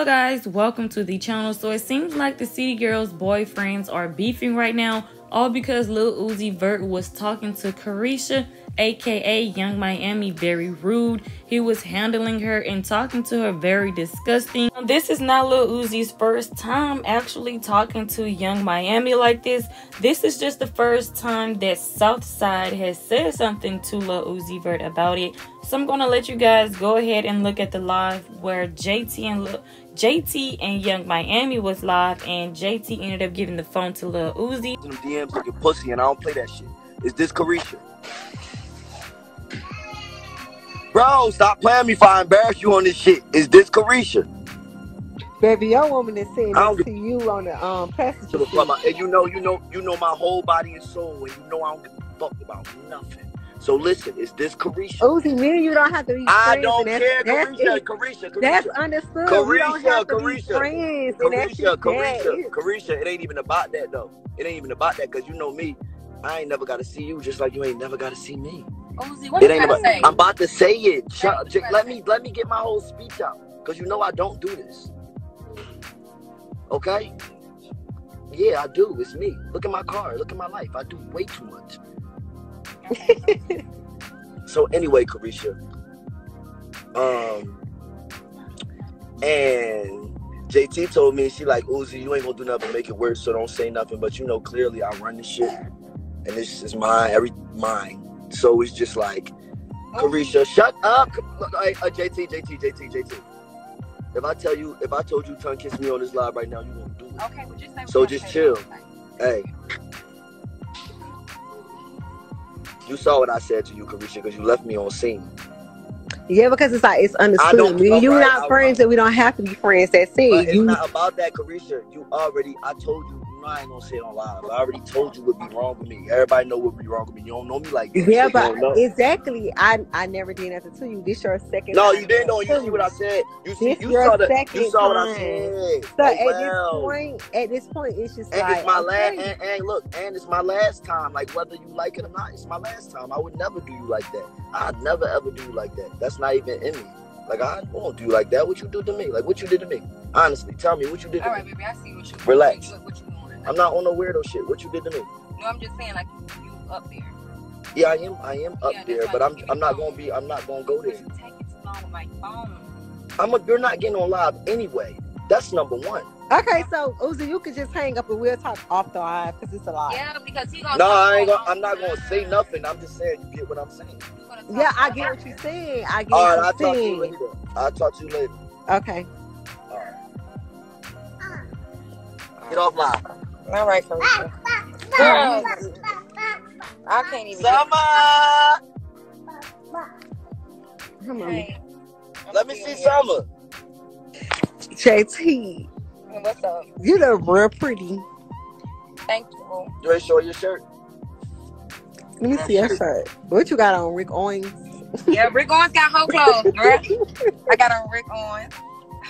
Hello guys, welcome to the channel. So it seems like the City Girls boyfriends are beefing right now, all because Lil Uzi Vert was talking to Caresha aka Yung Miami, very rude. He was handling her and talking to her very disgusting. This is not Lil Uzi's first time actually talking to Yung Miami like this. This is just the first time that Southside has said something to Lil Uzi Vert about it. So I'm gonna let you guys go ahead and look at the live where JT and Lil JT and Yung Miami was live, and JT ended up giving the phone to Lil Uzi. DMs looking pussy, and I don't play that shit. Is this Caresha? Bro, stop playing me if I embarrass you on this shit. Is this Caresha? Baby, your woman is saying this to you on the um passenger. And you know, you know, you know my whole body and soul, and you know I don't give a fuck about nothing. So listen, is this Caresha? Uzi, oh, me and you don't have to be I friends. don't that's, care, that's Caresha, it. Caresha, Caresha. That's understood. Caresha, we don't have to Caresha, be friends. and that's Caresha, just that. Caresha, Caresha. It ain't even about that though. It ain't even about that because you know me. I ain't never got to see you, just like you ain't never got to see me. Uzi, what It you ain't about. say? I'm about to say it. Shut, what j- let gotta me let me get my whole speech out because you know I don't do this. Okay? Yeah, I do. It's me. Look at my car. Look at my life. I do way too much. So anyway, Caresha, um, and JT told me she like Uzi, you ain't gonna do nothing to make it worse, so don't say nothing. But you know clearly I run this shit, and this is mine, every mine. So it's just like, Caresha, shut up, Hey, uh, JT, JT, JT, JT. If I tell you, if I told you tongue kiss me on this live right now, you won't do it. Okay, well just say. So just chill. Hey. You saw what I said to you, Caresha, because you left me on seen. Yeah, because it's like it's I understood. don't- Me and you alright, not alright. friends, and we don't have to be friends. That's But it. it's You not about that, Caresha. You already, I told you, you know I ain't gonna say it on live. I already told you what be wrong with me. Everybody know what be wrong with me. You don't know me like that. yeah, You but don't know. exactly. I I never did nothing to you. This your second. No, time you didn't know. You doing see what I said. You see, This you your saw the, second you saw what I said. So Oh, at well. this point, at this point, it's just And like it's my last, and, and look, and it's my last time. Like whether you like it or not, it's my last time. I would never do you like that. I'd never ever do you like that. That's not even in me. Like I won't do you like that. What you do to me? Like what you did to me? Honestly, tell me what you did to All right, me. baby, I see what you. Relax. What, what you want? I'm not on no weirdo shit. What you did to me? No, I'm just saying, like you up there. Yeah, I am. I am up Yeah, there, but I'm. I'm not phone. gonna be. I'm not gonna go there. You taking too long with my phone. I'm. A, you're not getting on live anyway. That's number one. Okay, so Uzi, you could just hang up and we'll talk off the live because it's a lot. Yeah, because he gonna. No, talk I ain't for a gonna. I'm not gonna say nothing. I'm just saying. You get what I'm saying. He gonna talk Yeah, I get what you're saying. I get All right, I'll talk to you later. I'll talk to you later. Okay. All right. Get off live. All right, Caresha. Girl, I can't even. Summer. Come on. Hey, I'm Let me still see here. Summer. JT, What's up? you look real pretty. Thank you. You ready to show your shirt? Let me see your shirt. What you got on, Rick Owens? Yeah, Rick Owens got whole clothes, girl. I got on Rick Owens.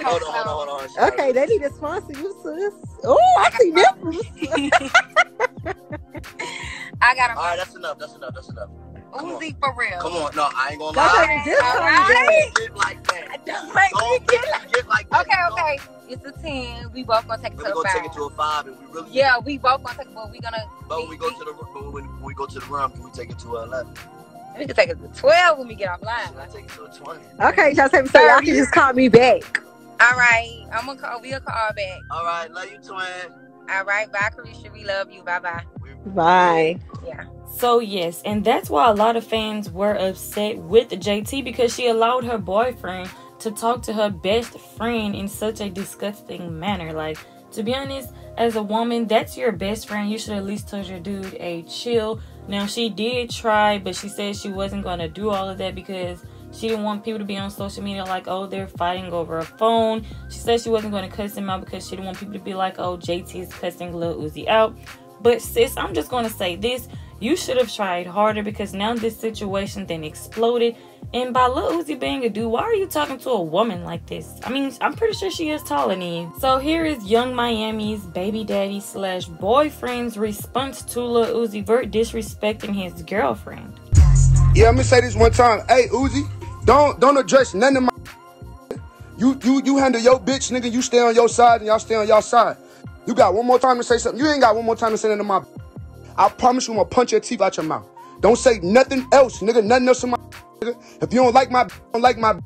Hold on, hold on, hold on. Hold. Okay, they need to sponsor you, sis. Oh, I see nipples. I got All right, that's enough. That's enough. That's enough. Uzi for real. Come on. No, I ain't gonna lie. take this All from Don't get like that. Don't make Don't get get, get like that. Okay, Don't- okay. It's a 10. We both gonna take it Then to we a gonna five. take it to a five, and we really. yeah, we both gonna take it, but we gonna. But when we go to the but when, when we go to the room, can we take it to a eleven? We can take it to 12 when we get off live. Should I take it to a twenty? Okay, just have to say y'all can just call me back. All right. I'm gonna call. We'll call back. All right, love you, twin. All right. Bye, Caresha. We love you. Bye bye. Bye. Yeah. So yes, and that's why a lot of fans were upset with JT because she allowed her boyfriend to talk to her best friend in such a disgusting manner. Like to be honest, as a woman, that's your best friend. You should at least tell your dude a chill. Now she did try, but she said she wasn't gonna do all of that because she didn't want people to be on social media like, oh, they're fighting over a phone. She said she wasn't gonna cuss him out because she didn't want people to be like, oh, JT is cussing Lil Uzi out. But sis, I'm just gonna say this. You should have tried harder because now this situation then exploded. And by Lil Uzi being a dude, why are you talking to a woman like this? I mean, I'm pretty sure she is taller than you. So here is Yung Miami's baby daddy slash boyfriend's response to Lil Uzi Vert disrespecting his girlfriend. Yeah, let me say this one time. Hey, Uzi, don't don't address none of my. You you you handle your bitch, nigga. You stay on your side and y'all stay on y'all side. You got one more time to say something. You ain't got one more time to say nothing to my. I promise you, I'm gonna punch your teeth out your mouth. Don't say nothing else, nigga. Nothing else to my. Nigga. If you don't like my, don't like my,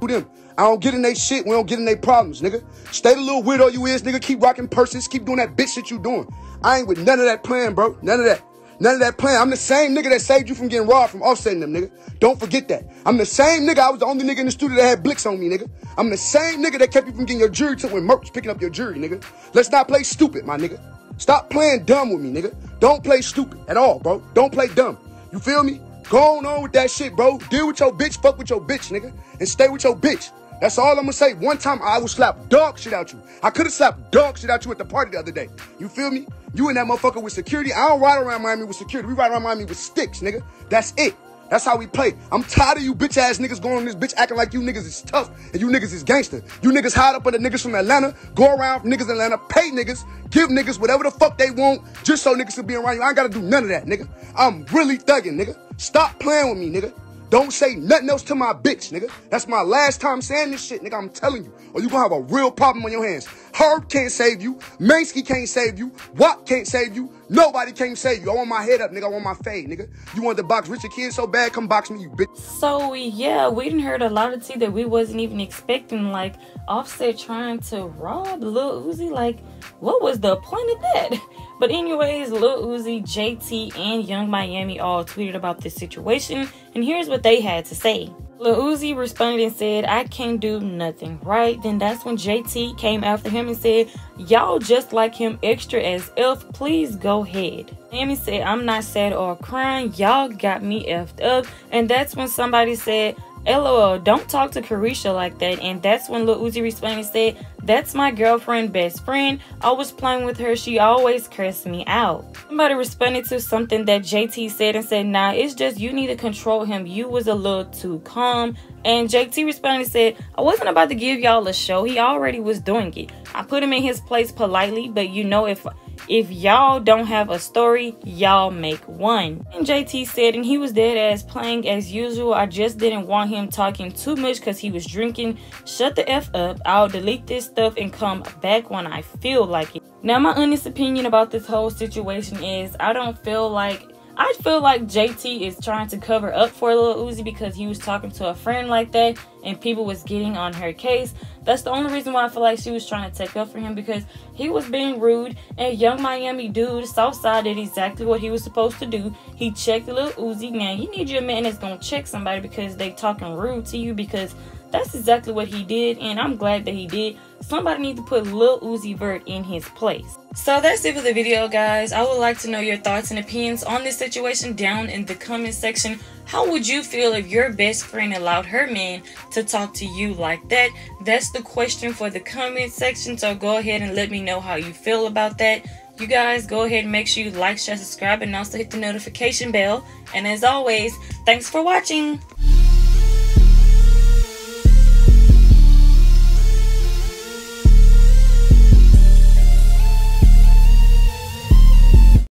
do them. I don't get in they shit. We don't get in they problems, nigga. Stay the little weirdo you is, nigga. Keep rocking purses. Keep doing that bitch shit you doing. I ain't with none of that plan, bro. None of that. None of that plan. I'm the same nigga that saved you from getting robbed from offsetting them, nigga. Don't forget that. I'm the same nigga. I was the only nigga in the studio that had blicks on me, nigga. I'm the same nigga that kept you from getting your jury took when Merc was picking up your jury, nigga. Let's not play stupid, my nigga. Stop playing dumb with me, nigga. Don't play stupid at all, bro. Don't play dumb. You feel me? Go on, on with that shit, bro. Deal with your bitch, fuck with your bitch, nigga. And stay with your bitch. That's all I'm gonna say. One time I will slap dog shit out you. I could have slapped dog shit out you at the party the other day. You feel me? You and that motherfucker with security. I don't ride around Miami with security. We ride around Miami with sticks, nigga. That's it. That's how we play. I'm tired of you bitch ass niggas going on this bitch acting like you niggas is tough and you niggas is gangster. You niggas hide up under niggas from Atlanta, go around niggas in Atlanta, pay niggas, give niggas whatever the fuck they want just so niggas can be around you. I ain't gotta do none of that, nigga. I'm really thugging, nigga. Stop playing with me, nigga. Don't say nothing else to my bitch, nigga. That's my last time saying this shit, nigga. I'm telling you. Or you gonna have a real problem on your hands. Herb can't save you. Mansky can't save you. Watt can't save you. Nobody can't save you. I want my head up, nigga. I want my fade, nigga. You want to box Richard Kidd so bad? Come box me, you bitch. So yeah, we didn't heard a lot of tea that we wasn't even expecting. Like Offset trying to rob Lil Uzi. Like, what was the point of that? But anyways, Lil Uzi, JT, and Yung Miami all tweeted about this situation, and here's what they had to say. Lil Uzi responded and said, I can't do nothing, right? Then that's when JT came after him and said, Y'all just like him extra as if, please go ahead. Miami said, I'm not sad or crying, y'all got me effed up. And that's when somebody said, LOL, don't talk to Caresha like that. And that's when Lil Uzi responded and said, That's my girlfriend, best friend. I was playing with her. She always cursed me out. Somebody responded to something that JT said and said, Nah, it's just you need to control him. You was a little too calm. And JT responded and said, I wasn't about to give y'all a show. He already was doing it. I put him in his place politely, but you know, if if y'all don't have a story, y'all make one. And JT said, and he was dead ass playing as usual. I just didn't want him talking too much because he was drinking. Shut the F up. I'll delete this stuff and come back when I feel like it. Now, my honest opinion about this whole situation is I don't feel like I feel like JT is trying to cover up for Lil Uzi because he was talking to a friend like that and people was getting on her case. That's the only reason why I feel like she was trying to take up for him because he was being rude and Yung Miami dude, Southside did exactly what he was supposed to do. He checked Lil Uzi. Now you need your man that's gonna check somebody because they talking rude to you because that's exactly what he did, and I'm glad that he did. Somebody needs to put Lil Uzi Vert in his place. So that's it for the video, guys. I would like to know your thoughts and opinions on this situation down in the comment section. How would you feel if your best friend allowed her man to talk to you like that? That's the question for the comment section, so go ahead and let me know how you feel about that. You guys go ahead and make sure you like, share, subscribe, and also hit the notification bell. And as always, thanks for watching.